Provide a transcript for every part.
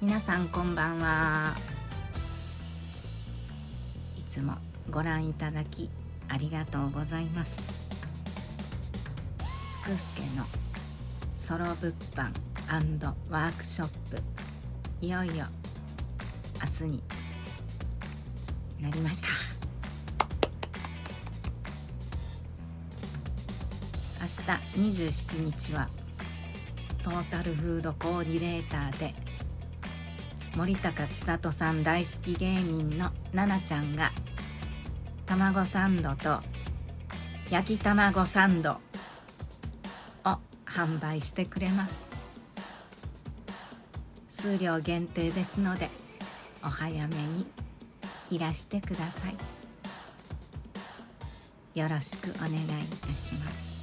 皆さんこんばんは。いつもご覧いただきありがとうございます。福助のソロ物販ワークショップいよいよ明日になりました。明日27日はトータルフードコーディネーターで森高千里さん大好き芸人の奈々ちゃんが卵サンドと焼き卵サンドを販売してくれます。数量限定ですのでお早めにいらしてください。よろしくお願いいたします。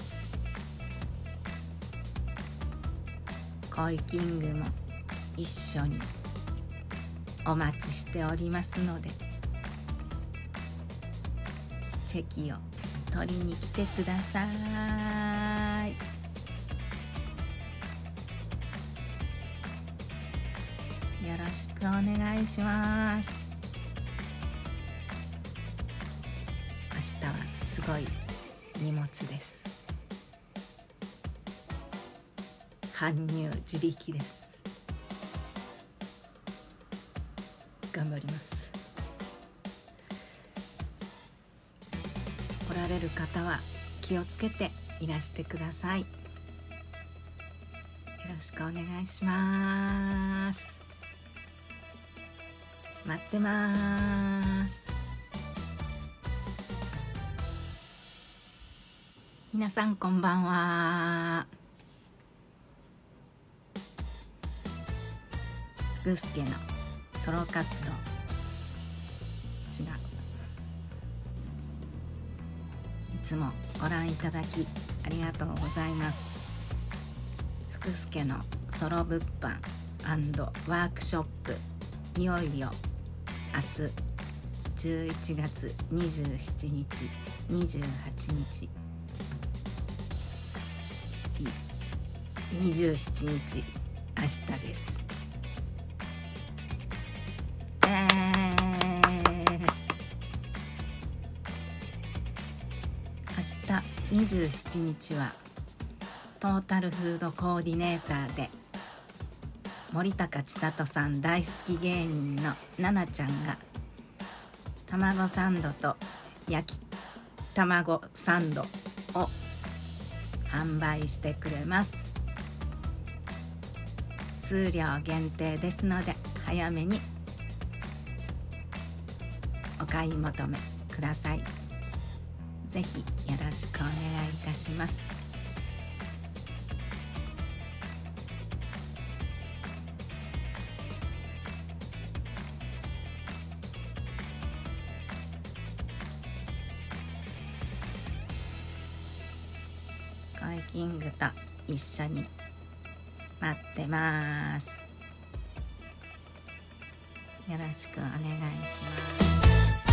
恋キングも一緒にお待ちしておりますのでチェキを取りに来てください。よろしくお願いします。明日はすごい荷物です。搬入自力です。頑張ります。来られる方は気をつけていらしてください。よろしくお願いします。待ってます。皆さんこんばんは。福助のソロ活動。違う。いつもご覧いただきありがとうございます。福助のソロ物販ワークショップ。いよいよ明日11月27日28日。27日明日です。27日はトータルフードコーディネーターで森高千里さん大好き芸人の奈々ちゃんが卵サンドと焼き卵サンドを販売してくれます。数量限定ですので早めにお買い求めください。ぜひよろしくお願いいたします。コイキングと一緒に待ってます。よろしくお願いします。